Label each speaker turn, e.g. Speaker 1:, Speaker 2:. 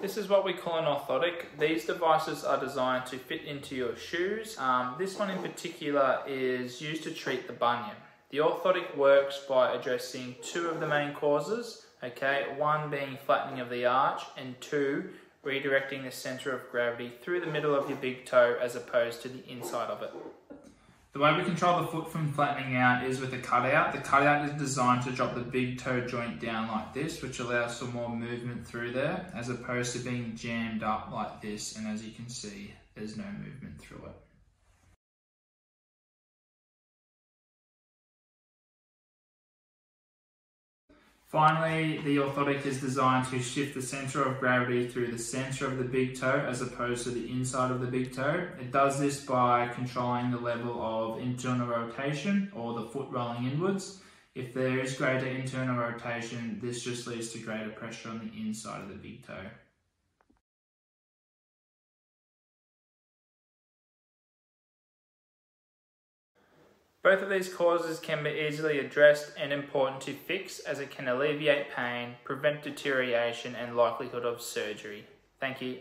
Speaker 1: This is what we call an orthotic. These devices are designed to fit into your shoes. Um, this one in particular is used to treat the bunion. The orthotic works by addressing two of the main causes, okay? One being flattening of the arch and two, redirecting the center of gravity through the middle of your big toe as opposed to the inside of it. The way we control the foot from flattening out is with a cutout. The cutout is designed to drop the big toe joint down like this, which allows for more movement through there, as opposed to being jammed up like this. And as you can see, there's no movement through it. Finally, the orthotic is designed to shift the center of gravity through the center of the big toe as opposed to the inside of the big toe. It does this by controlling the level of internal rotation or the foot rolling inwards. If there is greater internal rotation, this just leads to greater pressure on the inside of the big toe. Both of these causes can be easily addressed and important to fix as it can alleviate pain, prevent deterioration and likelihood of surgery. Thank you.